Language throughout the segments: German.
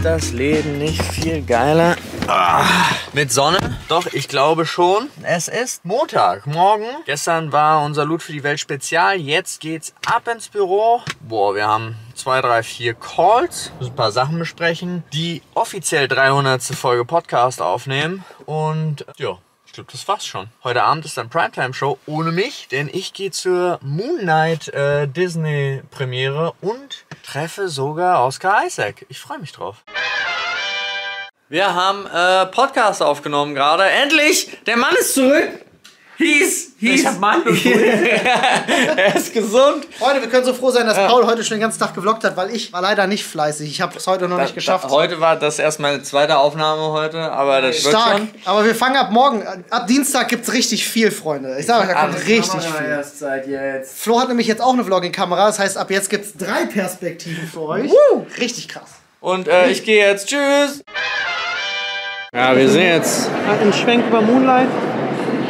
Ist das Leben nicht viel geiler? Ah, mit Sonne? Doch, ich glaube schon. Es ist Montag, morgen. Gestern war unser Loot für die Welt Spezial. Jetzt geht's ab ins Büro. Boah, wir haben zwei, drei, vier Calls, ein paar Sachen besprechen, die offiziell 300. Folge Podcast aufnehmen und ja. Ich glaube, das war's schon. Heute Abend ist dann Primetime-Show ohne mich, denn ich gehe zur Moon Knight äh, Disney-Premiere und treffe sogar Oscar Isaac. Ich freue mich drauf. Wir haben äh, Podcast aufgenommen gerade. Endlich! Der Mann ist zurück! Hieß, hieß. Ich hab Mann er ist gesund. Freunde, wir können so froh sein, dass Paul heute schon den ganzen Tag gevloggt hat, weil ich war leider nicht fleißig. Ich habe es heute noch nicht geschafft. Da, heute war das erst meine zweite Aufnahme heute, aber das wird Stark. schon. Aber wir fangen ab morgen. Ab Dienstag gibt's richtig viel, Freunde. Ich sage euch, da kommt richtig viel. Erst seit jetzt. Flo hat nämlich jetzt auch eine Vlogging-Kamera. Das heißt, ab jetzt gibt's drei Perspektiven für euch. Richtig krass. Und äh, ich gehe jetzt. Tschüss. Ja, wir sind jetzt. Ein Schwenk über Moonlight.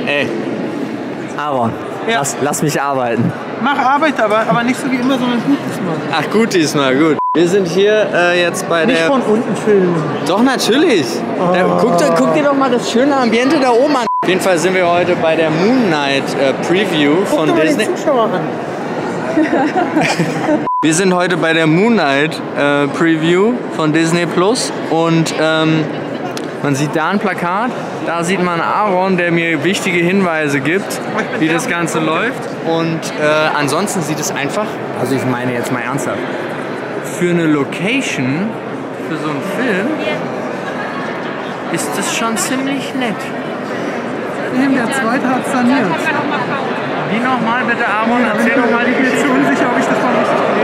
Ey. Aaron, lass, lass mich arbeiten. Mach Arbeit, aber, aber nicht so wie immer, sondern gut diesmal. Ach gut diesmal, gut. Wir sind hier äh, jetzt bei Nicht der. von unten filmen. Doch, natürlich. Da, guck, dir- guck dir doch mal das schöne Ambiente da oben an. Auf jeden Fall sind wir heute bei der Moon Knight äh, Preview Guck von mal Disney. den Zuschauer an. Wir sind heute bei der Moon Knight äh, Preview von Disney Plus und ähm, man sieht da ein Plakat, da sieht man Aaron, der mir wichtige Hinweise gibt, wie das Ganze läuft. Und äh, ansonsten sieht es einfach, also ich meine jetzt mal ernsthaft, für eine Location, für so einen Film, ist das schon ziemlich nett. Der zweite hat saniert. Wie nochmal bitte, Aaron? Erzähl doch mal die Ich bin so unsicher, ob ich das mal richtig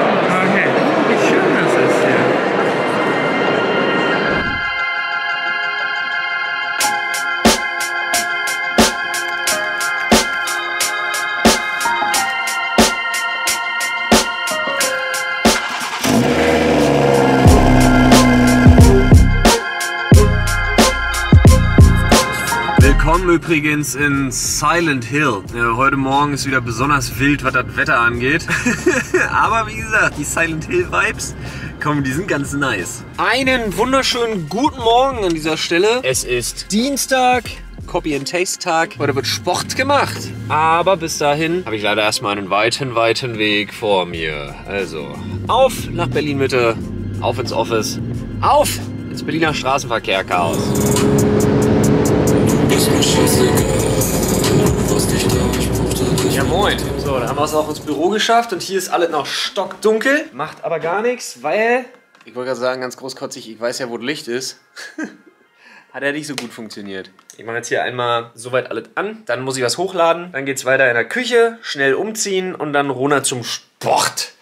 Willkommen übrigens in Silent Hill. Ja, heute Morgen ist wieder besonders wild, was das Wetter angeht. Aber wie gesagt, die Silent Hill Vibes, komm, die sind ganz nice. Einen wunderschönen guten Morgen an dieser Stelle. Es ist Dienstag. Copy and Taste Tag. Heute wird Sport gemacht. Aber bis dahin habe ich leider erstmal einen weiten, weiten Weg vor mir. Also, auf nach Berlin Mitte, auf ins Office, auf ins Berliner Straßenverkehr Chaos. Ja moin. So, dann haben wir es auch ins Büro geschafft und hier ist alles noch stockdunkel. Macht aber gar nichts, weil... Ich wollte gerade sagen, ganz großkotzig, ich weiß ja, wo das Licht ist. Hat ja nicht so gut funktioniert. Ich mache jetzt hier einmal soweit alles an, dann muss ich was hochladen, dann geht's weiter in der Küche, schnell umziehen und dann runter zum Sport.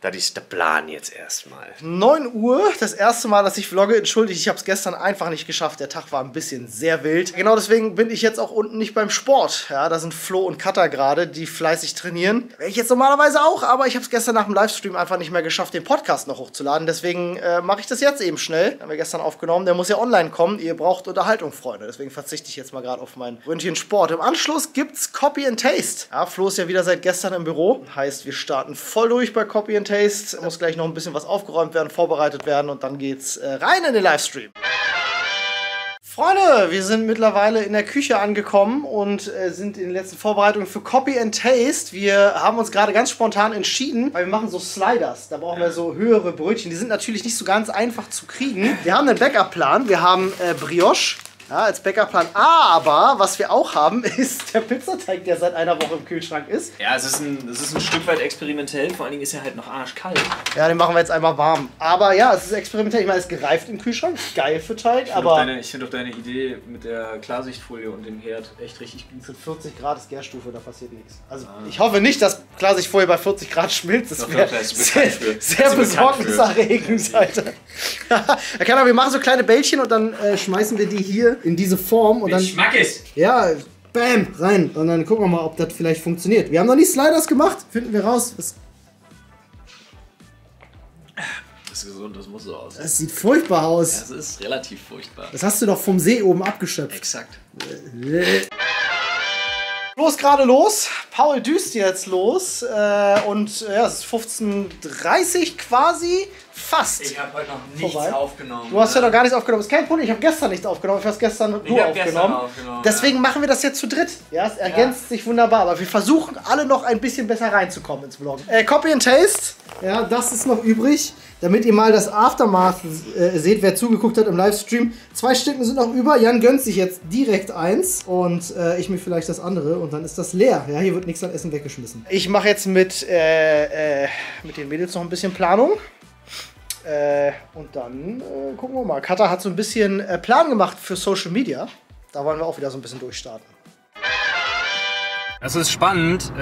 Das ist der Plan jetzt erstmal. 9 Uhr, das erste Mal, dass ich vlogge. Entschuldigt, ich habe es gestern einfach nicht geschafft. Der Tag war ein bisschen sehr wild. Genau deswegen bin ich jetzt auch unten nicht beim Sport. Ja, da sind Flo und Katha gerade, die fleißig trainieren. Wäre ich jetzt normalerweise auch, aber ich habe es gestern nach dem Livestream einfach nicht mehr geschafft, den Podcast noch hochzuladen. Deswegen äh, mache ich das jetzt eben schnell. Haben wir gestern aufgenommen. Der muss ja online kommen. Ihr braucht Unterhaltung, Freunde. Deswegen verzichte ich jetzt mal gerade auf mein Ründchen Sport. Im Anschluss gibt's Copy and Taste. Ja, Flo ist ja wieder seit gestern im Büro. Heißt, wir starten voll durch bei Copy and Taste. Muss gleich noch ein bisschen was aufgeräumt werden, vorbereitet werden und dann geht's äh, rein in den Livestream. Freunde, wir sind mittlerweile in der Küche angekommen und äh, sind in den letzten Vorbereitungen für Copy and Taste. Wir haben uns gerade ganz spontan entschieden, weil wir machen so Sliders. Da brauchen wir so höhere Brötchen. Die sind natürlich nicht so ganz einfach zu kriegen. Wir haben einen Backup-Plan. Wir haben äh, Brioche. Ja, als Backup-Plan. Aber was wir auch haben, ist der Pizzateig, der seit einer Woche im Kühlschrank ist. Ja, es ist, ein, es ist ein Stück weit experimentell, vor allen Dingen ist er halt noch arschkalt. Ja, den machen wir jetzt einmal warm. Aber ja, es ist experimentell. Ich meine, es ist gereift im Kühlschrank. Geil für Teig, Ich finde aber. deine- ich find auch deine Idee mit der Klarsichtfolie und dem Herd echt richtig gut. Für 40 Grad ist Gärstufe, da passiert nichts. Also ich hoffe nicht, dass Klarsichtfolie bei 40 Grad schmilzt. Das wäre sehr, sehr besorgniserregend, Alter. Herr Kanner, wir machen so kleine Bällchen und dann äh, schmeißen wir die hier in diese Form und dann. Schmackes! Ja, bam, rein. Und dann gucken wir mal, ob das vielleicht funktioniert. Wir haben noch nie Sliders gemacht. Finden wir raus. Das, Das ist gesund, das muss so aussehen. das sieht furchtbar aus. Das ist relativ furchtbar. Das hast du doch vom See oben abgeschöpft. Exakt. Los gerade los. Paul düst jetzt los. Äh, und äh, ja, es ist 15.30 quasi. Fast. Ich habe heute noch nichts Vorbei. aufgenommen. Du hast ja noch gar nichts aufgenommen. Ist kein Problem. Ich habe gestern nichts aufgenommen. Ich habe gestern nur hab gestern aufgenommen. aufgenommen, Deswegen machen wir das jetzt zu dritt. Ja, es ergänzt sich wunderbar. Aber wir versuchen alle noch ein bisschen besser reinzukommen ins Vlog. Äh, Copy and Taste. Ja, das ist noch übrig. Damit ihr mal das Aftermath äh, seht, wer zugeguckt hat im Livestream. Zwei Stücken sind noch über. Jan gönnt sich jetzt direkt eins und äh, ich mir vielleicht das andere und dann ist das leer. Ja, hier wird nichts an Essen weggeschmissen. Ich mache jetzt mit, äh, äh, mit den Mädels noch ein bisschen Planung. Äh, und dann äh, gucken wir mal. Katha hat so ein bisschen äh, Plan gemacht für Social Media. Da wollen wir auch wieder so ein bisschen durchstarten. Das ist spannend.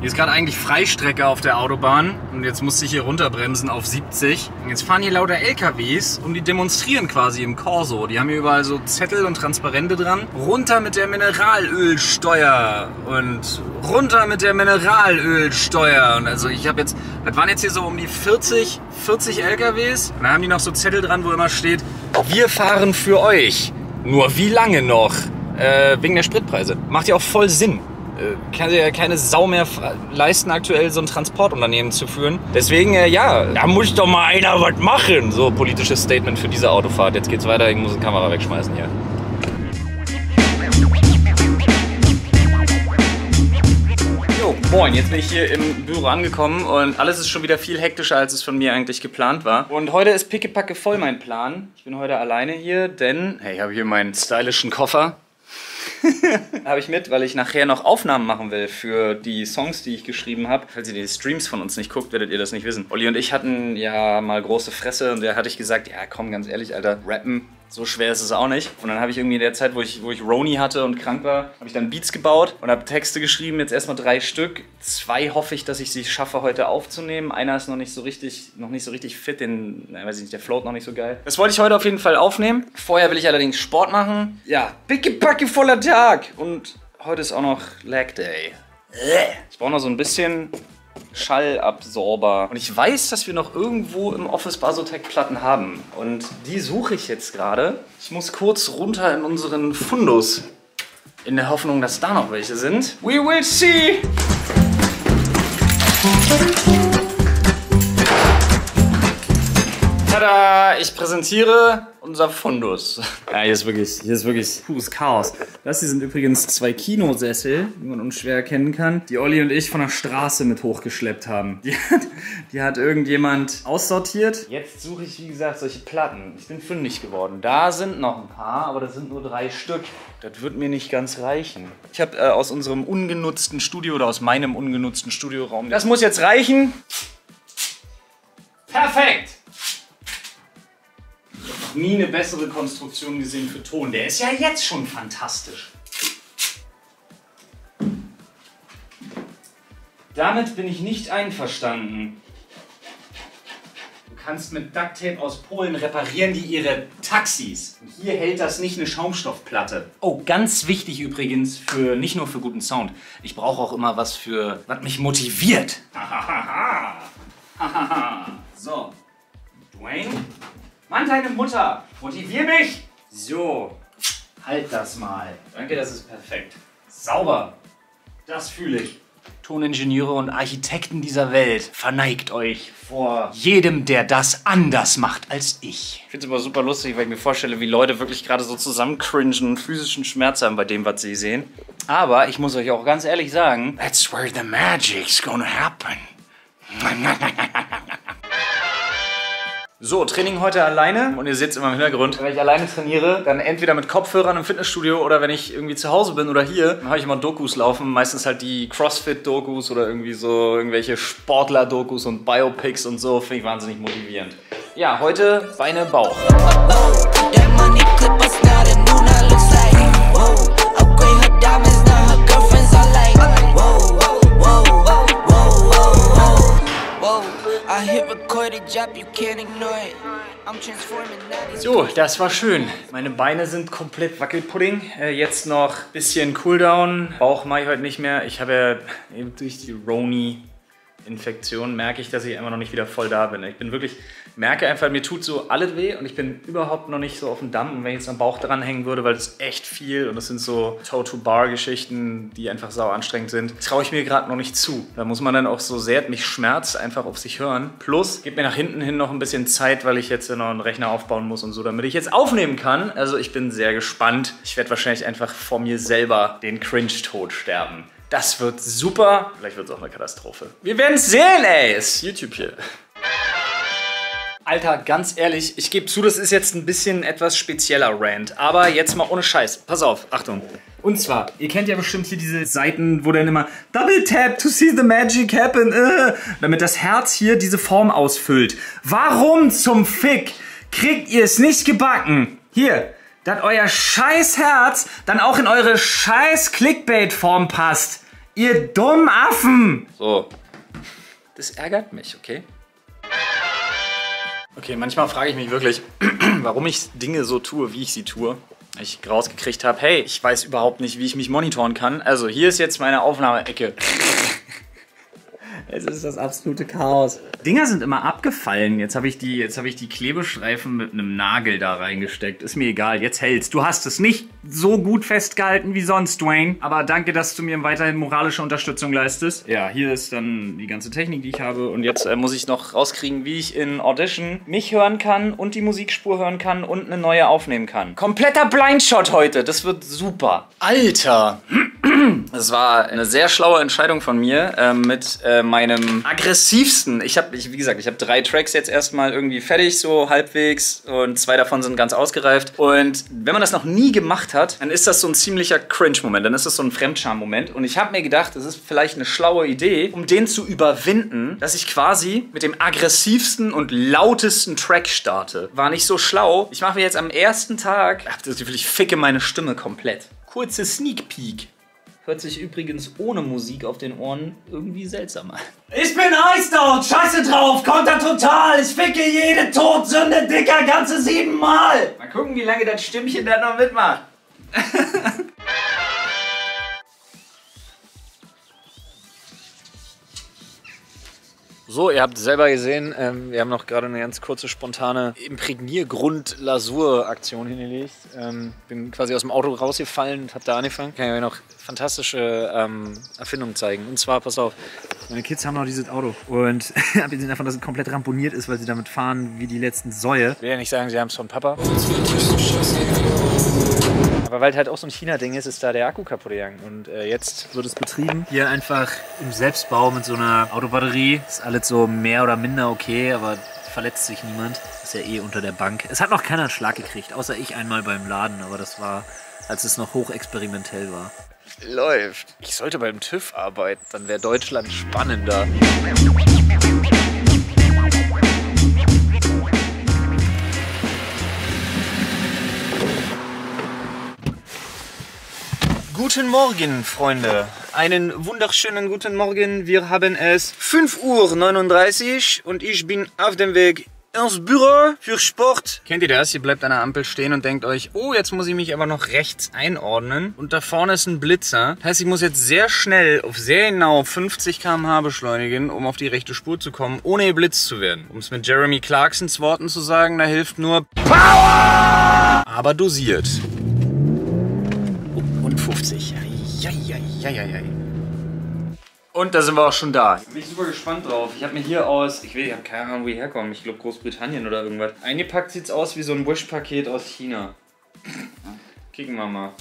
Hier ist gerade eigentlich Freistrecke auf der Autobahn und jetzt musste ich hier runterbremsen auf 70. Und jetzt fahren hier lauter LKWs und die demonstrieren quasi im Corso. Die haben hier überall so Zettel und Transparente dran. Runter mit der Mineralölsteuer und runter mit der Mineralölsteuer. Und also ich habe jetzt, das waren jetzt hier so um die 40, 40 LKWs. Und dann haben die noch so Zettel dran, wo immer steht, wir fahren für euch. Nur wie lange noch? Äh, wegen der Spritpreise. Macht ja auch voll Sinn kann sich ja keine Sau mehr leisten, aktuell so ein Transportunternehmen zu führen. Deswegen, äh, ja, da muss doch mal einer was machen. So, politisches Statement für diese Autofahrt. Jetzt geht's weiter, ich muss die Kamera wegschmeißen hier. Jo, moin, jetzt bin ich hier im Büro angekommen und alles ist schon wieder viel hektischer, als es von mir eigentlich geplant war. Und heute ist pickepacke voll mein Plan. Ich bin heute alleine hier, denn, hey, ich habe hier meinen stylischen Koffer. habe ich mit, weil ich nachher noch Aufnahmen machen will für die Songs, die ich geschrieben habe. Falls ihr die Streams von uns nicht guckt, werdet ihr das nicht wissen. Olli und ich hatten ja mal große Fresse und da hatte ich gesagt, ja komm, ganz ehrlich, Alter, rappen, so schwer ist es auch nicht. Und dann habe ich irgendwie in der Zeit, wo ich, wo ich Roni hatte und krank war, habe ich dann Beats gebaut und habe Texte geschrieben, jetzt erstmal drei Stück. Zwei hoffe ich, dass ich sie schaffe heute aufzunehmen. Einer ist noch nicht so richtig, noch nicht so richtig fit, den, weiß ich nicht, der float noch nicht so geil. Das wollte ich heute auf jeden Fall aufnehmen. Vorher will ich allerdings Sport machen. Ja, pickepacke voller Tag. Und heute ist auch noch Leg Day. Ich brauche noch so ein bisschen Schallabsorber. Und ich weiß, dass wir noch irgendwo im Office Basotec-Platten haben. Und die suche ich jetzt gerade. Ich muss kurz runter in unseren Fundus. In der Hoffnung, dass da noch welche sind. We will see! Tada! Ich präsentiere unser Fundus. Ja, hier ist wirklich, hier ist wirklich pures Chaos. Das hier sind übrigens zwei Kinosessel, die man unschwer erkennen kann, die Olli und ich von der Straße mit hochgeschleppt haben. Die hat, die hat irgendjemand aussortiert. Jetzt suche ich, wie gesagt, solche Platten. Ich bin fündig geworden. Da sind noch ein paar, aber das sind nur drei Stück. Das wird mir nicht ganz reichen. Ich habe äh, aus unserem ungenutzten Studio oder aus meinem ungenutzten Studioraum. Das muss jetzt reichen. Perfekt! Nie eine bessere Konstruktion gesehen für Ton. Der ist ja jetzt schon fantastisch. Damit bin ich nicht einverstanden. Du kannst mit Ducktape aus Polen reparieren die ihre Taxis. Und hier hält das nicht eine Schaumstoffplatte. Oh, ganz wichtig übrigens für nicht nur für guten Sound. Ich brauche auch immer was für was mich motiviert. so, Dwayne. Mann, deine Mutter, motivier mich! So, halt das mal. Danke, das ist perfekt. Sauber. Das fühle ich. Toningenieure und Architekten dieser Welt, verneigt euch vor jedem, der das anders macht als ich. Ich finde es immer super lustig, weil ich mir vorstelle, wie Leute wirklich gerade so zusammen cringen und physischen Schmerz haben bei dem, was sie sehen. Aber ich muss euch auch ganz ehrlich sagen, that's where the magic's gonna happen. So, Training heute alleine und ihr seht es immer im Hintergrund. Wenn ich alleine trainiere, dann entweder mit Kopfhörern im Fitnessstudio oder wenn ich irgendwie zu Hause bin oder hier, dann habe ich immer Dokus laufen. Meistens halt die Crossfit-Dokus oder irgendwie so irgendwelche Sportler-Dokus und Biopics und so. Finde ich wahnsinnig motivierend. Ja, heute Beine, Bauch. So, das war schön. Meine Beine sind komplett Wackelpudding. Äh, jetzt noch bisschen Cooldown. Bauch mache ich heute nicht mehr. Ich habe ja durch die Roni Infektion merke ich, dass ich immer noch nicht wieder voll da bin. Ich bin wirklich, merke einfach, mir tut so alles weh und ich bin überhaupt noch nicht so auf dem Damm. Und wenn ich jetzt am Bauch dranhängen würde, weil das echt viel und das sind so Toe-to-Bar-Geschichten, die einfach sau anstrengend sind, traue ich mir gerade noch nicht zu. Da muss man dann auch so sehr mich schmerzt, einfach auf sich hören. Plus, gibt mir nach hinten hin noch ein bisschen Zeit, weil ich jetzt noch einen Rechner aufbauen muss und so, damit ich jetzt aufnehmen kann. Also ich bin sehr gespannt. Ich werde wahrscheinlich einfach vor mir selber den Cringe-Tod sterben. Das wird super. Vielleicht wird es auch eine Katastrophe. Wir werden es sehen, ey. Ist YouTube hier. Alter, ganz ehrlich, ich gebe zu, das ist jetzt ein bisschen etwas spezieller Rant. Aber jetzt mal ohne Scheiß. Pass auf, Achtung. Und zwar, ihr kennt ja bestimmt hier diese Seiten, wo dann immer Double Tap to see the magic happen, äh, damit das Herz hier diese Form ausfüllt. Warum zum Fick kriegt ihr es nicht gebacken? Hier, dass euer scheiß Herz dann auch in eure scheiß Clickbait-Form passt. Ihr dummen Affen! So. Das ärgert mich, okay? Okay, manchmal frage ich mich wirklich, warum ich Dinge so tue, wie ich sie tue. Ich rausgekriegt habe, hey, ich weiß überhaupt nicht, wie ich mich monitoren kann. Also hier ist jetzt meine Aufnahmeecke. Es ist das absolute Chaos. Dinger sind immer abgefallen. Jetzt habe ich, die, hab ich die Klebestreifen mit einem Nagel da reingesteckt. Ist mir egal, jetzt hält's. Du hast es nicht so gut festgehalten wie sonst, Dwayne. Aber danke, dass du mir weiterhin moralische Unterstützung leistest. Ja, hier ist dann die ganze Technik, die ich habe. Und jetzt äh, muss ich noch rauskriegen, wie ich in Audition mich hören kann und die Musikspur hören kann und eine neue aufnehmen kann. Kompletter Blindshot heute. Das wird super. Alter. Das war eine sehr schlaue Entscheidung von mir äh, mit äh, meinem aggressivsten. Ich habe, wie gesagt, ich habe drei Tracks jetzt erstmal irgendwie fertig, so halbwegs. Und zwei davon sind ganz ausgereift. Und wenn man das noch nie gemacht hat, dann ist das so ein ziemlicher Cringe-Moment. Dann ist das so ein Fremdscham-Moment. Und ich habe mir gedacht, das ist vielleicht eine schlaue Idee, um den zu überwinden, dass ich quasi mit dem aggressivsten und lautesten Track starte. War nicht so schlau. Ich mache mir jetzt am ersten Tag, ich ficke meine Stimme komplett. Kurze Sneak Peek. Hört sich übrigens ohne Musik auf den Ohren irgendwie seltsam an. Ich bin Eisdog, scheiße drauf, Konter total, ich ficke jede Todsünde, Dicker, ganze siebenmal. Mal gucken, wie lange das Stimmchen da noch mitmacht. So, ihr habt selber gesehen, ähm, wir haben noch gerade eine ganz kurze spontane Imprägniergrund-Lasur-Aktion hingelegt. Ähm, bin quasi aus dem Auto rausgefallen und hab da angefangen. Kann ich euch noch fantastische ähm, Erfindungen zeigen. Und zwar, pass auf, meine Kids haben noch dieses Auto und abgesehen davon, dass es komplett ramponiert ist, weil sie damit fahren wie die letzten Säue. Ich will ja nicht sagen, sie haben es von Papa. Aber weil halt auch so ein China-Ding ist, ist da der Akku kaputt gegangen. Und äh, jetzt wird es betrieben. Hier einfach im Selbstbau mit so einer Autobatterie. Ist alles so mehr oder minder okay, aber verletzt sich niemand. Ist ja eh unter der Bank. Es hat noch keiner einen Schlag gekriegt, außer ich einmal beim Laden. Aber das war, als es noch hochexperimentell war. Läuft. Ich sollte beim TÜV arbeiten, dann wäre Deutschland spannender. Guten Morgen, Freunde. Einen wunderschönen guten Morgen. Wir haben es 5.39 Uhr und ich bin auf dem Weg ins Büro für Sport. Kennt ihr das? Ihr bleibt an der Ampel stehen und denkt euch, oh, jetzt muss ich mich aber noch rechts einordnen. Und da vorne ist ein Blitzer. Das heißt, ich muss jetzt sehr schnell auf sehr genau 50 km/h beschleunigen, um auf die rechte Spur zu kommen, ohne geblitzt zu werden. Um es mit Jeremy Clarksons Worten zu sagen, da hilft nur Power! Aber dosiert. Ja, ja, ja, ja. Und da sind wir auch schon da. Bin ich super gespannt drauf. Ich habe mir hier aus, ich will, ich habe keine Ahnung, wo ich herkomme. Ich glaube Großbritannien oder irgendwas. Eingepackt sieht's aus wie so ein Wish-Paket aus China. Kicken wir mal.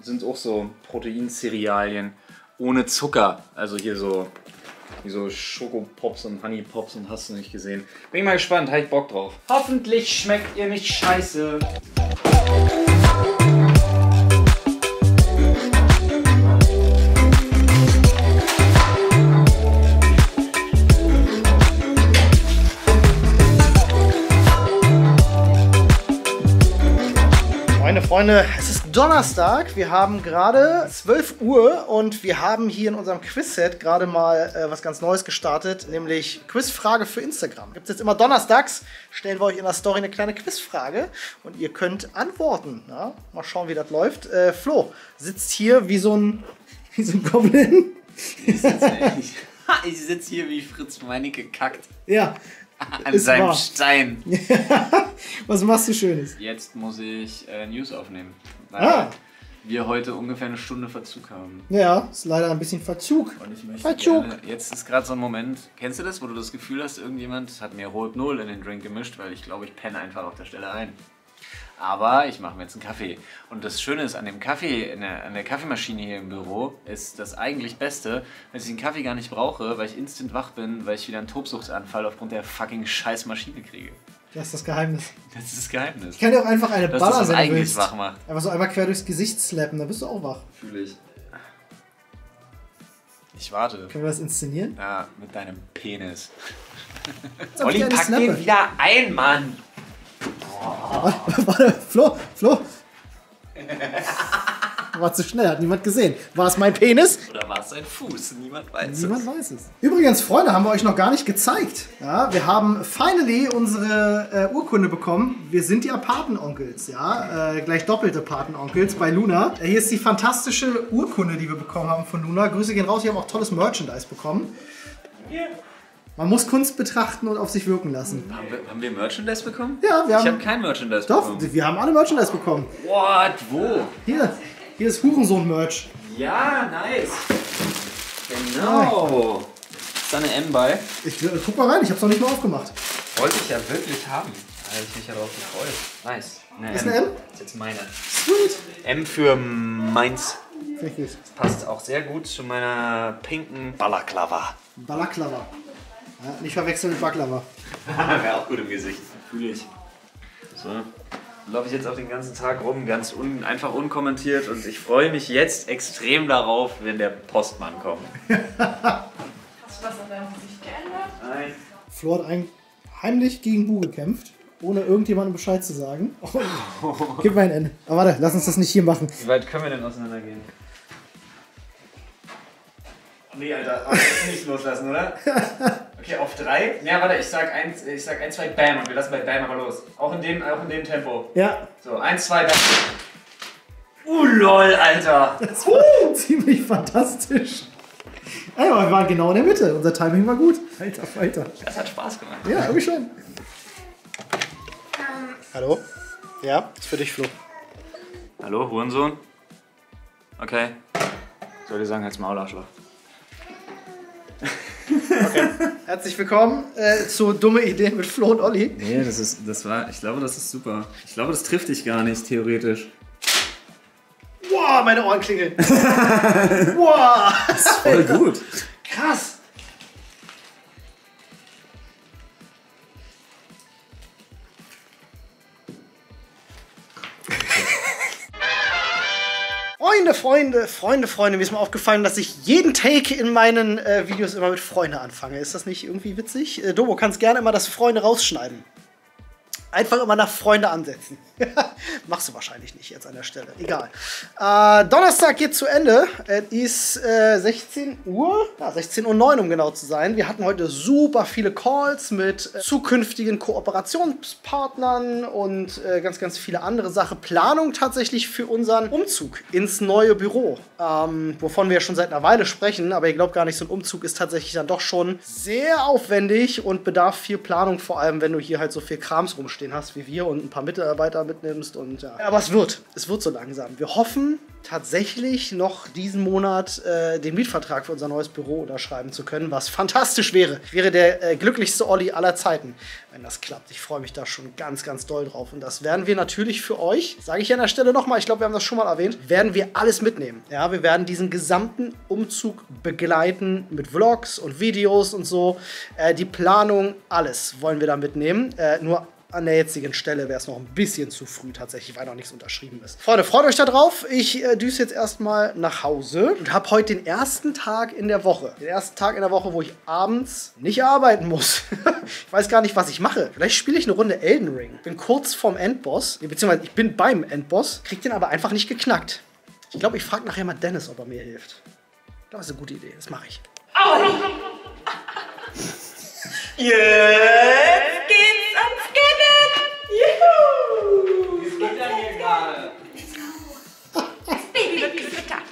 Sind auch so Proteincerealien ohne Zucker. Also hier so wie so Schokopops und Honeypops und hast du nicht gesehen. Bin ich mal gespannt, habe ich Bock drauf. Hoffentlich schmeckt ihr nicht scheiße. Freunde, es ist Donnerstag. Wir haben gerade 12 Uhr und wir haben hier in unserem Quizset gerade mal äh, was ganz Neues gestartet, nämlich Quizfrage für Instagram. Gibt es jetzt immer donnerstags, stellen wir euch in der Story eine kleine Quizfrage und ihr könnt antworten. Ja? Mal schauen, wie das läuft. Äh, Flo sitzt hier wie so ein, wie so ein Goblin. ich sitze hier wie Fritz Meinecke kackt Ja. An Ist seinem wahr. Stein. Was machst du Schönes? Jetzt muss ich äh, News aufnehmen. Weil Ah. wir heute ungefähr eine Stunde Verzug haben. Ja, ist leider ein bisschen Verzug. Und ich möchte Verzug. gerne, jetzt ist gerade so ein Moment, kennst du das, wo du das Gefühl hast, irgendjemand hat mir Rot Null in den Drink gemischt, weil ich glaube, ich penne einfach auf der Stelle ein. Aber ich mache mir jetzt einen Kaffee. Und das Schöne ist an dem Kaffee, in der, an der Kaffeemaschine hier im Büro, ist das eigentlich Beste, dass ich den Kaffee gar nicht brauche, weil ich instant wach bin, weil ich wieder einen Tobsuchtsanfall aufgrund der fucking scheiß Maschine kriege. Das ist das Geheimnis. Das ist das Geheimnis. Ich kann dir auch einfach eine Dass ballern, das eigentlich willst. wach macht. Einfach so einmal quer durchs Gesicht slappen, dann bist du auch wach. Fühle ich. Ich warte. Können wir das inszenieren? Ja, mit deinem Penis. Olli, pack Snappe. den wieder ein, Mann! Warte, Flo, Flo. War zu schnell, hat niemand gesehen. War es mein Penis? Oder war es sein Fuß? Niemand weiß Niemand es. weiß es. Übrigens, Freunde, haben wir euch noch gar nicht gezeigt. Ja, wir haben finally unsere äh, Urkunde bekommen. Wir sind ja Patenonkels, ja. Äh, gleich doppelte Patenonkels bei Luna. Äh, hier ist die fantastische Urkunde, die wir bekommen haben von Luna. Grüße gehen raus, wir haben auch tolles Merchandise bekommen. Man muss Kunst betrachten und auf sich wirken lassen. Haben wir, haben wir Merchandise bekommen? Ja, wir Ich habe haben. kein Merchandise Doch, bekommen. wir haben alle Merchandise bekommen. What? Wo? Hier, hier ist Hurensohn-Merch. Ja, nice. Genau. Ist da eine M bei? Ich, äh, guck mal rein, ich hab's noch nicht mal aufgemacht. Wollte ich ja wirklich haben. Da habe ich mich ja drauf gefreut. Nice. Ist eine M? Ist jetzt meine. Sweet. M für meins. Finde ich gut. Passt auch sehr gut zu meiner pinken Balaklava. Balaklava. Ja, nicht verwechseln mit Baklava. Wäre auch gut im Gesicht. Fühle ich. So. Laufe ich jetzt auch den ganzen Tag rum, ganz un, einfach unkommentiert und ich freue mich jetzt extrem darauf, wenn der Postmann kommt. Hast du was an deinem Gesicht geändert? Nein. Flo hat ein, heimlich gegen Bu gekämpft, ohne irgendjemandem Bescheid zu sagen. Oh, gib mir ein Ende. Aber warte, lass uns das nicht hier machen. Wie weit können wir denn auseinandergehen? Nee, Alter, aber jetzt nicht loslassen, oder? Okay, auf drei? Ja, warte, ich sag eins, ich sag eins, zwei, bam und wir lassen bei bam aber los. Auch in dem, auch in dem Tempo. Ja, So, eins, zwei, bam. Uh, lol, Alter. das war ziemlich fantastisch. Ey, aber wir waren genau in der Mitte. Unser Timing war gut. Alter, Alter. Das hat Spaß gemacht. Ja, irgendwie schon. Hallo? Ja, ist für dich, Flo. Hallo, Hurensohn? Okay. Soll ich sagen, als Maularschloch. Herzlich willkommen äh, zu Dumme Ideen mit Flo und Olli. Nee, das ist, das war, ich glaube, das ist super. Ich glaube, das trifft dich gar nicht, theoretisch. Boah, meine Ohren klingeln. Boah, Voll gut. krass. Freunde, Freunde, Freunde, mir ist mal aufgefallen, dass ich jeden Take in meinen äh, Videos immer mit Freunde anfange. Ist das nicht irgendwie witzig? Äh, Dobo, kannst gerne immer das Freunde rausschneiden. Einfach immer nach Freunde ansetzen. Machst du wahrscheinlich nicht jetzt an der Stelle. Egal. Äh, Donnerstag geht zu Ende. Es ist äh, 16 Uhr. Ja, 16.09 Uhr, um genau zu sein. Wir hatten heute super viele Calls mit äh, zukünftigen Kooperationspartnern und äh, ganz, ganz viele andere Sachen. Planung tatsächlich für unseren Umzug ins neue Büro. Ähm, wovon wir ja schon seit einer Weile sprechen. Aber ihr glaubt gar nicht, so ein Umzug ist tatsächlich dann doch schon sehr aufwendig und bedarf viel Planung. Vor allem, wenn du hier halt so viel Krams rumstehen hast wie wir und ein paar Mitarbeiter mitnimmst. Und ja. Aber es wird. Es wird so langsam. Wir hoffen tatsächlich noch diesen Monat äh, den Mietvertrag für unser neues Büro unterschreiben zu können, was fantastisch wäre. Ich wäre der äh, glücklichste Olli aller Zeiten, wenn das klappt. Ich freue mich da schon ganz, ganz doll drauf. Und das werden wir natürlich für euch, sage ich an der Stelle nochmal, ich glaube, wir haben das schon mal erwähnt, werden wir alles mitnehmen. Ja, wir werden diesen gesamten Umzug begleiten mit Vlogs und Videos und so. Äh, die Planung, alles wollen wir da mitnehmen. Äh, nur an der jetzigen Stelle wäre es noch ein bisschen zu früh tatsächlich, weil noch nichts unterschrieben ist. Freunde, freut euch da drauf. Ich äh, düse jetzt erstmal nach Hause und habe heute den ersten Tag in der Woche. Den ersten Tag in der Woche, wo ich abends nicht arbeiten muss. ich weiß gar nicht, was ich mache. Vielleicht spiele ich eine Runde Elden Ring. Bin kurz vorm Endboss, beziehungsweise ich bin beim Endboss, krieg den aber einfach nicht geknackt. Ich glaube, ich frage nachher mal Dennis, ob er mir hilft. Das ist eine gute Idee. Das mache ich. Jetzt geht's! Juhu! Geht dann hier gerade. Das Baby wird gefüttert.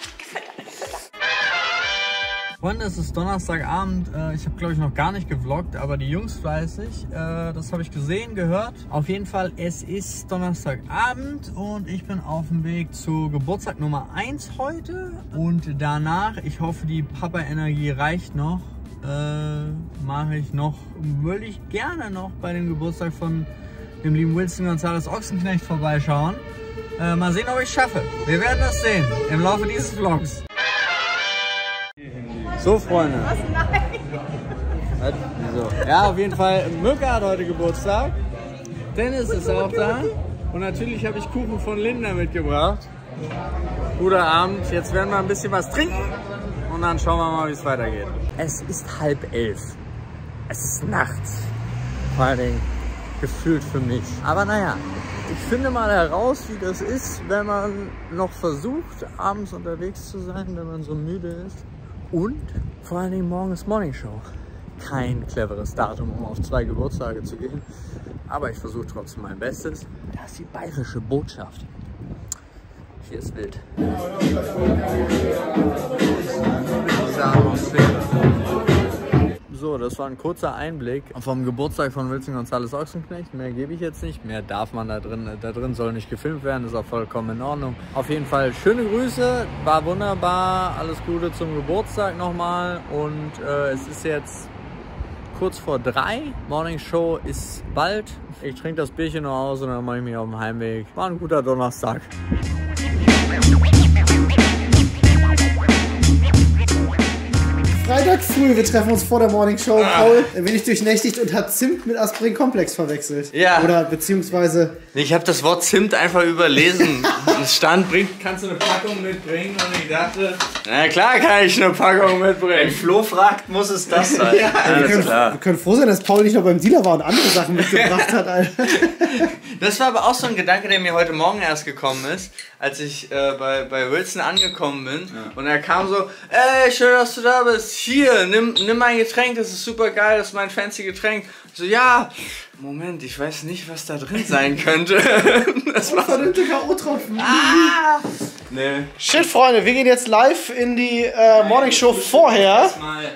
Freunde, es ist ist Donnerstagabend. Äh, ich habe, glaube ich, noch gar nicht gevloggt, aber die Jungs fleißig. Äh, das habe ich gesehen, gehört. Auf jeden Fall, es ist Donnerstagabend und ich bin auf dem Weg zu Geburtstag Nummer 1 heute. Und danach, ich hoffe, die Papa-Energie reicht noch, äh, mache ich noch, würde ich gerne noch bei dem Geburtstag von dem lieben Winston Gonzales Ochsenknecht vorbeischauen. Äh, mal sehen, ob ich es schaffe. Wir werden das sehen im Laufe dieses Vlogs. So, Freunde. Was? Nein. Wieso? Ja, auf jeden Fall. Mücke hat heute Geburtstag. Dennis ist auch da. Und natürlich habe ich Kuchen von Linda mitgebracht. Guter Abend. Jetzt werden wir ein bisschen was trinken. Und dann schauen wir mal, wie es weitergeht. Es ist halb elf. Es ist nachts. Vor allen Dingen gefühlt für mich. Aber naja, ich finde mal heraus, wie das ist, wenn man noch versucht, abends unterwegs zu sein, wenn man so müde ist. Und vor allen Dingen morgen ist Morning Show. Kein cleveres Datum, um auf zwei Geburtstage zu gehen. Aber ich versuche trotzdem mein Bestes. Da ist die bayerische Botschaft. Hier ist wild. So, das war ein kurzer Einblick vom Geburtstag von Wilson Gonzales Ochsenknecht. Mehr gebe ich jetzt nicht. Mehr darf man da drin. Da drin soll nicht gefilmt werden. Ist auch vollkommen in Ordnung. Auf jeden Fall schöne Grüße. War wunderbar. Alles Gute zum Geburtstag nochmal. Und äh, es ist jetzt kurz vor drei. Morning Show ist bald. Ich trinke das Bierchen noch aus und dann mache ich mich auf den Heimweg. War ein guter Donnerstag. Freitag früh, wir treffen uns vor der Morning Show. Paul, ein wenig durchnächtigt und hat Zimt mit Aspirin-Komplex verwechselt. Ja. Oder beziehungsweise Ich habe das Wort Zimt einfach überlesen. Es stand, bringt, kannst du eine Packung mitbringen? Und ich dachte, na klar kann ich eine Packung mitbringen. Wenn Flo fragt, muss es das sein. wir, können, wir können froh sein, dass Paul nicht noch beim Dealer war und andere Sachen mitgebracht hat. Alter. Das war aber auch so ein Gedanke, der mir heute Morgen erst gekommen ist, als ich äh, bei, bei Wilson angekommen bin. Und er kam so, ey, schön, dass du da bist. Hier, nimm, nimm mein Getränk, das ist super geil, das ist mein fancy Getränk. Ich so, ja, Moment, ich weiß nicht, was da drin sein könnte. Das war so, Verdammte K.O.-Tropfen. nee. Shit, Freunde, wir gehen jetzt live in die äh, Morning Show vorher.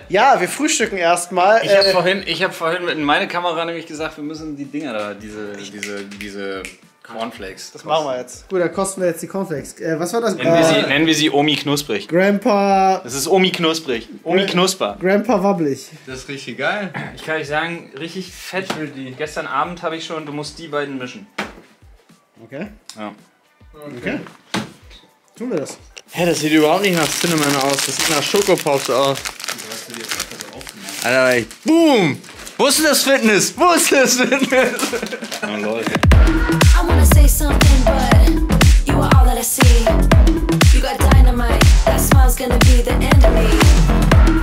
Ja, wir frühstücken erstmal. Ich habe Äh, vorhin, ich hab vorhin in meine Kamera nämlich gesagt, wir müssen die Dinger da, diese, diese, diese Cornflakes. das machen wir jetzt. Gut, dann kosten wir jetzt die Cornflakes. Äh, was war das? Nennen wir, sie, Äh, nennen wir sie Omi Knusprig. Grandpa, Das ist Omi Knusprig. Omi Äh, Knusper. Grandpa Wabbelig. Das ist richtig geil. Ich kann euch sagen, richtig fett für die. Gestern Abend habe ich schon, du musst die beiden mischen. Okay. Ja. Okay. Tun wir das. Hä, das sieht überhaupt nicht nach Cinnamon aus. Das sieht nach Schokopops aus. Alter, ey. Boom! Wo ist das Fitness? Wo ist das Fitness? Oh, lol. Say something, but you are all that I see. You got dynamite, that smile's gonna be the end of me.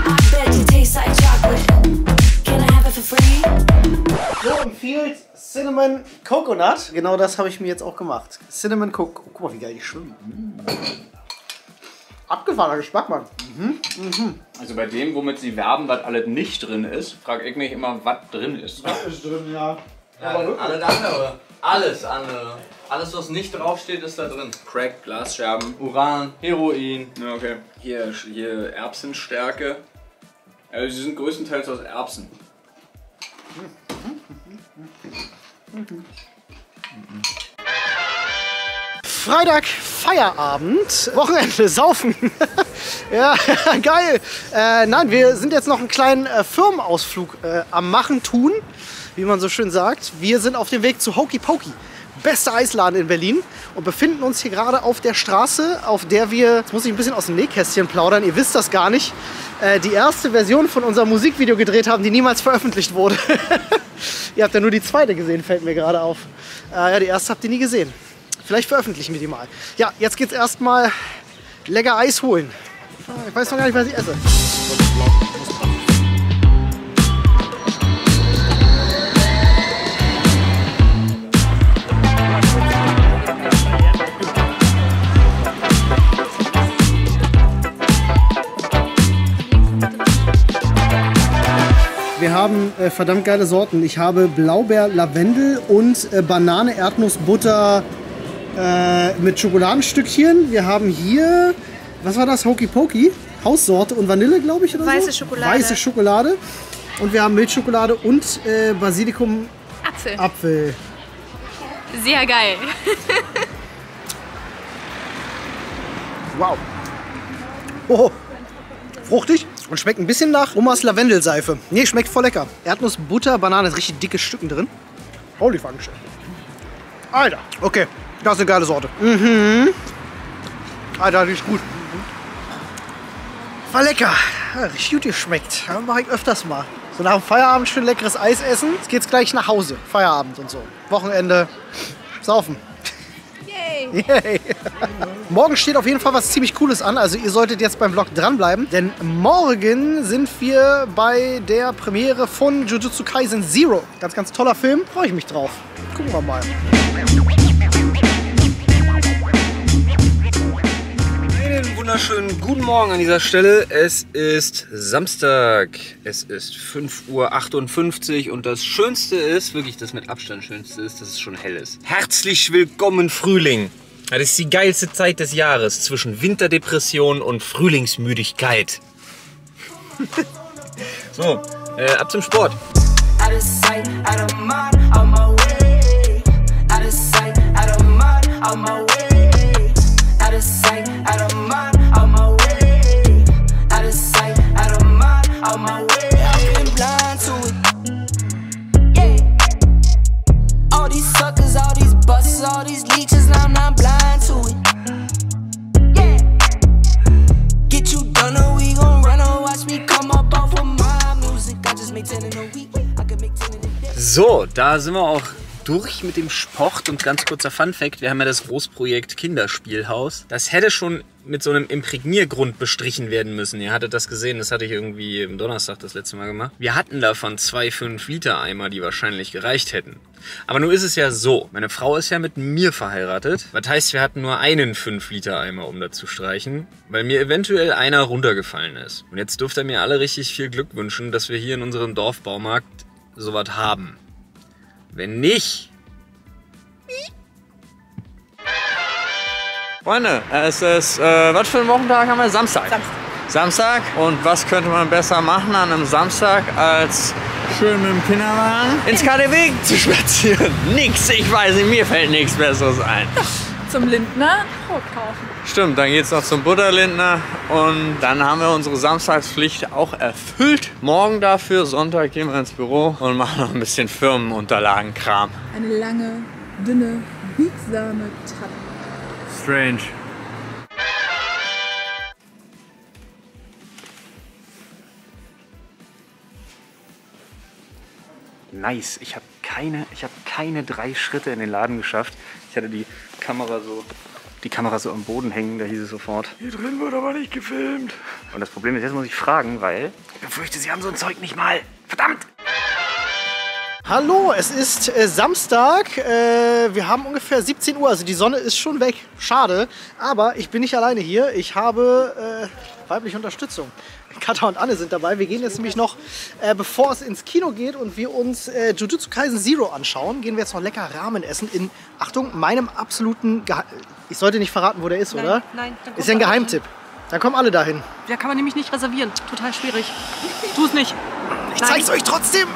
I bet you taste like chocolate. Can I have it for free? So empfiehlt Cinnamon Coconut. Genau das habe ich mir jetzt auch gemacht. Cinnamon Coconut. Guck mal, wie geil die schwimmen. Mm. Abgefahrener Geschmack, Mann. Also bei dem, womit sie werben, was alles nicht drin ist, frage ich mich immer, was drin ist. Ist drin, ja. Ja, alles andere. Alles andere. Alles, was nicht draufsteht, ist da drin. Crack, Glasscherben. Uran, Heroin. Ja, okay. Hier, hier Erbsenstärke. Also sie sind größtenteils aus Erbsen. Freitag, Feierabend, Wochenende, saufen. ja, geil. Äh, nein, wir sind jetzt noch einen kleinen äh, Firmenausflug äh, am Machen tun, wie man so schön sagt. Wir sind auf dem Weg zu Hokey Pokey, bester Eisladen in Berlin und befinden uns hier gerade auf der Straße, auf der wir, jetzt muss ich ein bisschen aus dem Nähkästchen plaudern, ihr wisst das gar nicht, äh, die erste Version von unserem Musikvideo gedreht haben, die niemals veröffentlicht wurde. ihr habt ja nur die zweite gesehen, fällt mir gerade auf. Äh, ja, die erste habt ihr nie gesehen. Vielleicht veröffentlichen wir die mal. Ja, jetzt geht's erstmal lecker Eis holen. Ich weiß noch gar nicht, was ich esse. Haben äh, verdammt geile Sorten. Ich habe Blaubeer, Lavendel und äh, Banane, Erdnussbutter äh, mit Schokoladenstückchen. Wir haben hier, was war das? Hokey Pokey. Haussorte und Vanille, glaube ich, oder Weiße so. Schokolade. Weiße Schokolade. Und wir haben Milchschokolade und äh, Basilikum Apfel. Apfel. Sehr geil. Wow. Oh, fruchtig und schmeckt ein bisschen nach Omas Lavendelseife. Nee, schmeckt voll lecker. Erdnuss, Butter, Banane, richtig dicke Stücken drin. Holy function. Alter, okay, das ist eine geile Sorte. Mhm. Alter, die ist gut. War lecker. Ja, richtig gut geschmeckt. Ja, mache ich öfters mal. So nach dem Feierabend schön leckeres Eis essen. Jetzt geht's gleich nach Hause. Feierabend und so. Wochenende. Saufen. Yay. Morgen steht auf jeden Fall was ziemlich Cooles an. Also ihr solltet jetzt beim Vlog dranbleiben. Denn morgen sind wir bei der Premiere von Jujutsu Kaisen Zero. Ganz, ganz toller Film. Freue ich mich drauf. Gucken wir mal. Wunderschönen guten Morgen an dieser Stelle. Es ist Samstag. Es ist 5.58 Uhr und das Schönste ist, wirklich das mit Abstand Schönste ist, dass es schon hell ist. Herzlich willkommen Frühling. Das ist die geilste Zeit des Jahres zwischen Winterdepression und Frühlingsmüdigkeit. so, äh, ab zum Sport. Out of sight, out of mind, on my way. Out of sight, out of mind, on my way. Busts, all these leeches, now I'm not blind to it. Yeah. Get you done or we gon' run or watch me come up off of my music. I just make 10 in a week. I could make 10 in a day. So, da sind wir auch durch mit dem Sport und ganz kurzer Fun Fact, wir haben ja das Großprojekt Kinderspielhaus. Das hätte schon mit so einem Imprägniergrund bestrichen werden müssen. Ihr hattet das gesehen, das hatte ich irgendwie am Donnerstag das letzte Mal gemacht. Wir hatten davon zwei 5-Liter-Eimer, die wahrscheinlich gereicht hätten. Aber nun ist es ja so, meine Frau ist ja mit mir verheiratet. Das heißt, wir hatten nur einen 5-Liter-Eimer, um da zu streichen, weil mir eventuell einer runtergefallen ist. Und jetzt dürft ihr mir alle richtig viel Glück wünschen, dass wir hier in unserem Dorfbaumarkt sowas haben. Wenn nicht. Freunde, es ist, äh, was für ein Wochentag haben wir? Samstag. Samstag. Samstag. Und was könnte man besser machen an einem Samstag, als schön mit dem Kinderwagen ins KDW zu spazieren? Nix, ich weiß nicht, mir fällt nichts Besseres ein. Zum Lindner Brot kaufen. Stimmt, dann geht's noch zum Butterlindner und dann haben wir unsere Samstagspflicht auch erfüllt. Morgen dafür, Sonntag, gehen wir ins Büro und machen noch ein bisschen Firmenunterlagenkram. Eine lange, dünne, biegsame Treppe. Strange. Nice. Ich habe keine, ich habe keine drei Schritte in den Laden geschafft. Ich hatte die Kamera so, die Kamera so am Boden hängen. Da hieß es sofort. Hier drin wird aber nicht gefilmt. Und das Problem ist, jetzt muss ich fragen, weil ich befürchte, sie haben so ein Zeug nicht mal. Verdammt! Hallo, es ist äh, Samstag. Äh, wir haben ungefähr 17 Uhr, also die Sonne ist schon weg. Schade. Aber ich bin nicht alleine hier. Ich habe äh, weibliche Unterstützung. Katha und Anne sind dabei. Wir gehen jetzt nämlich noch, äh, bevor es ins Kino geht und wir uns äh, Jujutsu Kaisen Zero anschauen, gehen wir jetzt noch lecker Ramen essen in, Achtung, meinem absoluten Gehe Ich sollte nicht verraten, wo der ist, oder? Nein, Ist ja ein Geheimtipp. Dann kommen alle dahin. hin. Ja, kann man nämlich nicht reservieren. Total schwierig. Tu es nicht. Ich zeig's euch trotzdem.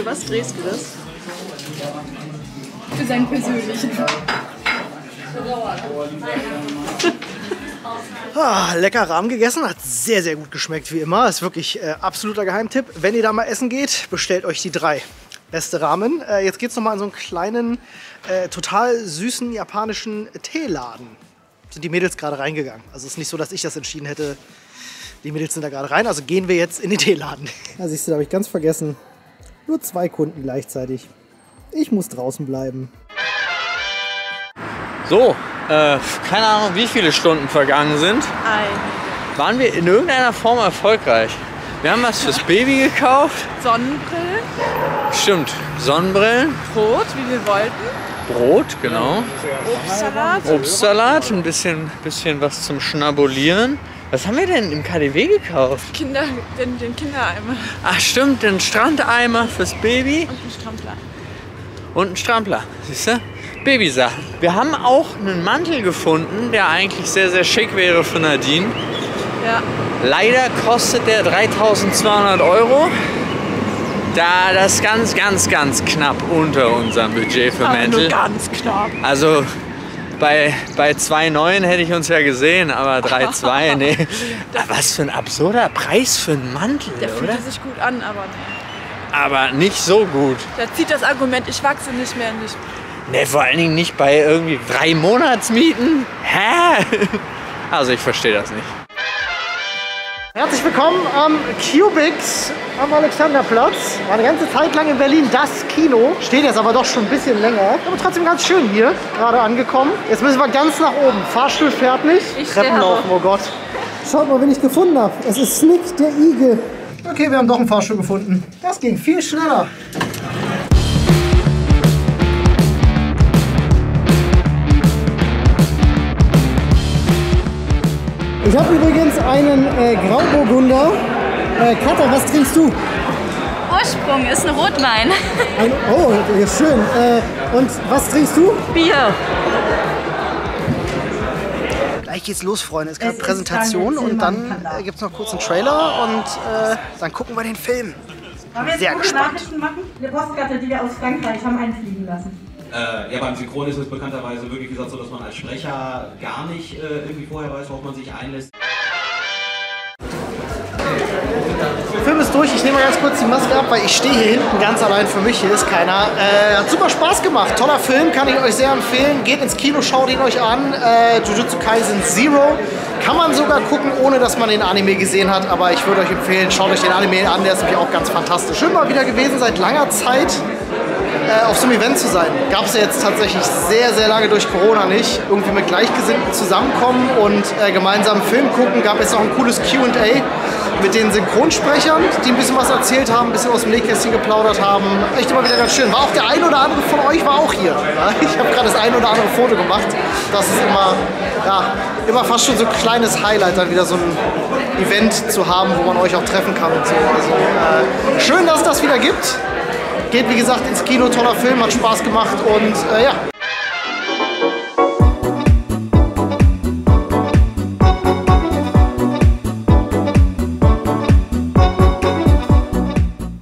Für was drehst du das? Für seinen persönlichen. Ah, lecker Rahmen gegessen, hat sehr, sehr gut geschmeckt, wie immer. Ist wirklich äh, absoluter Geheimtipp. Wenn ihr da mal essen geht, bestellt euch die drei. Beste Ramen. Äh, jetzt geht's noch mal an so einen kleinen, äh, total süßen japanischen Teeladen. Sind die Mädels gerade reingegangen. Also es ist nicht so, dass ich das entschieden hätte. Die Mädels sind da gerade rein, also gehen wir jetzt in den Teeladen. Ja, siehst du, da habe ich ganz vergessen. Nur zwei Kunden gleichzeitig. Ich muss draußen bleiben. So, äh, keine Ahnung, wie viele Stunden vergangen sind. Ein Waren wir in irgendeiner Form erfolgreich? Wir haben was fürs Baby gekauft. Sonnenbrillen, Stimmt, Sonnenbrillen. Brot, wie wir wollten. Brot, genau. Obstsalat. Obstsalat, ein bisschen, bisschen was zum Schnabulieren. Was haben wir denn im KDW gekauft? Kinder, den, den Kindereimer Ach stimmt, den Strandeimer fürs Baby und einen Strampler. und einen Strampler. Siehst du? Babysachen. Wir haben auch einen Mantel gefunden, der eigentlich sehr, sehr schick wäre für Nadine. Ja. Leider kostet der 3200 Euro. Da das ganz, ganz, ganz knapp unter unserem Budget für nur Mäntel. ganz knapp. Also bei, bei 2,9 hätte ich uns ja gesehen, aber 3,2, nee. Was für ein absurder Preis für einen Mantel, Der oder? fühlte sich gut an, aber nee. Aber nicht so gut. Da zieht das Argument, ich wachse nicht mehr, nicht. Ne, vor allen Dingen nicht bei irgendwie drei Monatsmieten. Hä? Also ich verstehe das nicht. Herzlich willkommen am Cubix am Alexanderplatz. War eine ganze Zeit lang in Berlin das Kino. Steht jetzt aber doch schon ein bisschen länger. Aber trotzdem ganz schön hier. Gerade angekommen. Jetzt müssen wir ganz nach oben. Fahrstuhl fährt nicht. Ich steh Treppen laufen, oh Gott. Schaut mal, wen ich gefunden habe. Es ist Snick, der Igel. Okay, wir haben doch einen Fahrstuhl gefunden. Das ging viel schneller. Ich habe übrigens einen äh, Grauburgunder. Äh, Katha, was trinkst du? Ursprung ist ein Rotwein. Ein, oh, ja, schön. Äh, und was trinkst du? Bier. Gleich geht's los, Freunde. Es Es ist Präsentation und dann äh, gibt's noch kurz einen Trailer und äh, dann gucken wir den Film. Sehr gespannt. Nachrichten machen? Eine Postkarte, die wir aus Frankreich haben einfliegen lassen. Äh, ja, beim Synchron ist es bekannterweise wirklich gesagt so, dass man als Sprecher gar nicht äh, irgendwie vorher weiß, worauf man sich einlässt. Der Film ist durch. Ich nehme mal ganz kurz die Maske ab, weil ich stehe hier hinten ganz allein für mich. Hier ist keiner. Äh, hat super Spaß gemacht. Toller Film, kann ich euch sehr empfehlen. Geht ins Kino, schaut ihn euch an. Äh, Jujutsu Kaisen Zero. Kann man sogar gucken, ohne dass man den Anime gesehen hat. Aber ich würde euch empfehlen, schaut euch den Anime an. Der ist nämlich auch ganz fantastisch. Schön mal wieder gewesen seit langer Zeit. Äh, auf so einem Event zu sein. Gab es ja jetzt tatsächlich sehr, sehr lange durch Corona nicht. Irgendwie mit Gleichgesinnten zusammenkommen und äh, gemeinsam Film gucken. Gab es auch ein cooles QA mit den Synchronsprechern, die ein bisschen was erzählt haben, ein bisschen aus dem Nähkästchen geplaudert haben. Echt immer wieder ganz schön. War auch der ein oder andere von euch war auch hier. Ich habe gerade das ein oder andere Foto gemacht. Das ist immer, ja, immer fast schon so ein kleines Highlight, dann wieder so ein Event zu haben, wo man euch auch treffen kann und so. Also äh, schön, dass es das wieder gibt. Geht wie gesagt ins Kino, toller Film, hat Spaß gemacht und äh, ja.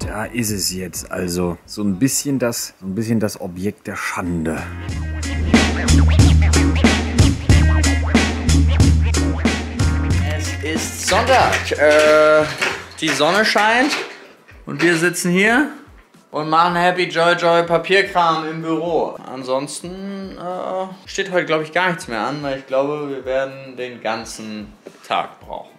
Da ist es jetzt also so ein bisschen das, so ein bisschen das Objekt der Schande. Es ist Sonntag. Äh, die Sonne scheint und wir sitzen hier und machen Happy Joy Joy Papierkram im Büro. Ansonsten äh, steht heute, glaube ich, gar nichts mehr an, weil ich glaube, wir werden den ganzen Tag brauchen.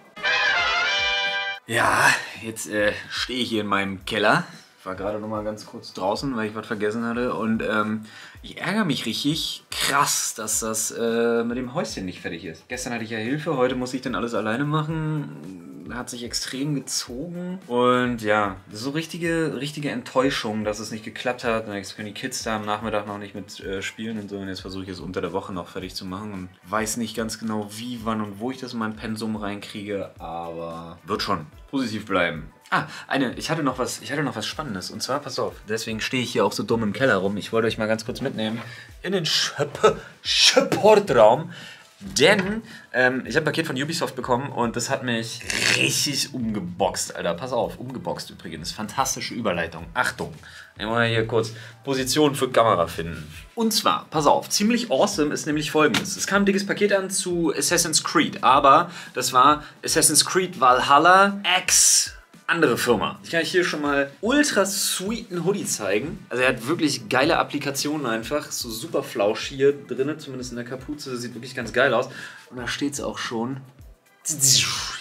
Ja, jetzt äh, stehe ich hier in meinem Keller. Ich war gerade noch mal ganz kurz draußen, weil ich was vergessen hatte. Und ähm, ich ärgere mich richtig krass, dass das äh, mit dem Häuschen nicht fertig ist. Gestern hatte ich ja Hilfe, heute muss ich dann alles alleine machen. Hat sich extrem gezogen. Und ja, so richtige, richtige Enttäuschung, dass es nicht geklappt hat. Und Jetzt können die Kids da am Nachmittag noch nicht mit äh, spielen und so. Und jetzt versuche ich es unter der Woche noch fertig zu machen. Und weiß nicht ganz genau, wie, wann und wo ich das in mein Pensum reinkriege. Aber wird schon positiv bleiben. Ah, eine, ich hatte noch was, ich hatte noch was Spannendes. Und zwar, pass auf, deswegen stehe ich hier auch so dumm im Keller rum. Ich wollte euch mal ganz kurz mitnehmen in den Schöp- Supportraum. Denn ähm, ich habe ein Paket von Ubisoft bekommen und das hat mich richtig umgeboxt, Alter. Pass auf, umgeboxt übrigens. Fantastische Überleitung. Achtung. Ich muss mal hier kurz Position für Kamera finden. Und zwar, pass auf, ziemlich awesome ist nämlich folgendes. Es kam ein dickes Paket an zu Assassin's Creed, aber das war Assassin's Creed Valhalla X andere Firma. Ich kann euch hier schon mal ultra sweeten Hoodie zeigen. Also er hat wirklich geile Applikationen einfach. So super flausch hier drin, zumindest in der Kapuze. Sieht wirklich ganz geil aus. Und da steht es auch schon.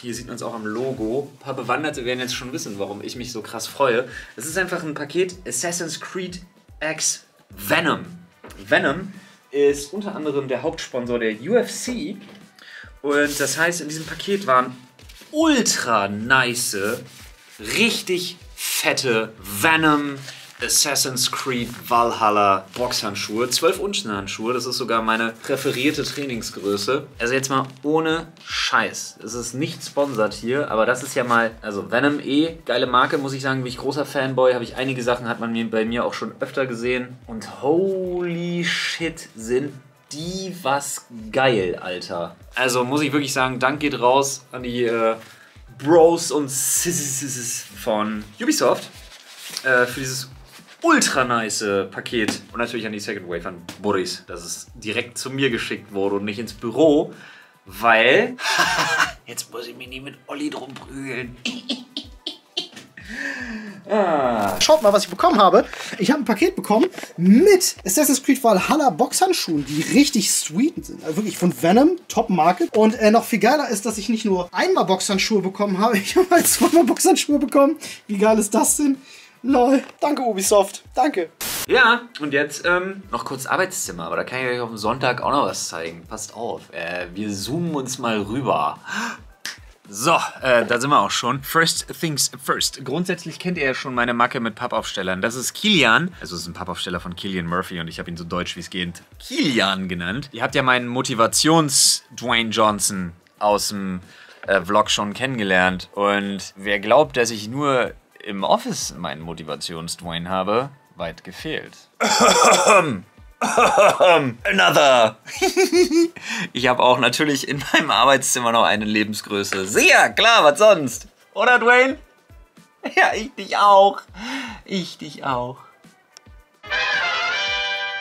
Hier sieht man es auch am Logo. Ein paar Bewanderte werden jetzt schon wissen, warum ich mich so krass freue. Es ist einfach ein Paket Assassin's Creed X Venom. Venom ist unter anderem der Hauptsponsor der UFC. Und das heißt, in diesem Paket waren ultra nice, richtig fette Venom Assassin's Creed Valhalla Boxhandschuhe. 12 Unzen Handschuhe. Das ist sogar meine präferierte Trainingsgröße. Also jetzt mal ohne Scheiß. Es ist nicht sponsert hier, aber das ist ja mal, also Venom eh, geile Marke, muss ich sagen. Bin ich großer Fanboy. Habe ich einige Sachen, hat man bei mir auch schon öfter gesehen. Und holy shit, sind die was geil, Alter. Also muss ich wirklich sagen, Dank geht raus an die äh, Bros und Sis von Ubisoft äh, für dieses ultra nice Paket. Und natürlich an die Second Wave an Boris, dass es direkt zu mir geschickt wurde und nicht ins Büro, weil jetzt muss ich mich nie mit Olli drum prügeln. Ah. Schaut mal, was ich bekommen habe. Ich habe ein Paket bekommen mit Assassin's Creed Valhalla Boxhandschuhen, die richtig sweet sind. Also wirklich von Venom, Top Market. Und äh, noch viel geiler ist, dass ich nicht nur einmal Boxhandschuhe bekommen habe, ich habe halt zweimal Boxhandschuhe bekommen. Wie geil ist das denn? Lol. Danke, Ubisoft. Danke. Ja, und jetzt ähm, noch kurz Arbeitszimmer, aber da kann ich euch auf dem Sonntag auch noch was zeigen. Passt auf. Äh, wir zoomen uns mal rüber. So, äh, da sind wir auch schon. First things first. Grundsätzlich kennt ihr ja schon meine Macke mit Pappaufstellern. Das ist Kilian. Also es ist ein Pappaufsteller von Kilian Murphy und ich habe ihn so deutsch wie es geht Kilian genannt. Ihr habt ja meinen Motivations-Dwayne Johnson aus dem äh, Vlog schon kennengelernt. Und wer glaubt, dass ich nur im Office meinen Motivations-Dwayne habe, weit gefehlt. Another. ich habe auch natürlich in meinem Arbeitszimmer noch eine Lebensgröße. Sehr, klar, was sonst? Oder, Dwayne? Ja, ich dich auch. Ich dich auch.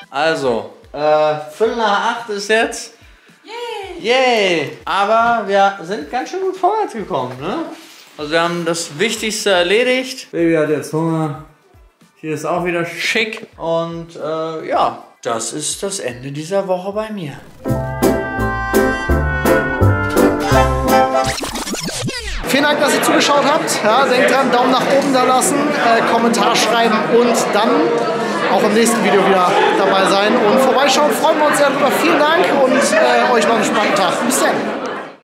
Also, äh, Viertel nach acht ist jetzt. Yay! Yay! Aber wir sind ganz schön gut vorwärts gekommen, ne? Also wir haben das Wichtigste erledigt. Baby hat jetzt Hunger. Hier ist auch wieder schick. Und äh, ja, das ist das Ende dieser Woche bei mir. Vielen Dank, dass ihr zugeschaut habt. Ja, denkt dran, Daumen nach oben da lassen, äh, Kommentar schreiben und dann auch im nächsten Video wieder dabei sein und vorbeischauen. Freuen wir uns sehr drüber. Vielen Dank und äh, euch noch einen spannenden Tag. Bis dann.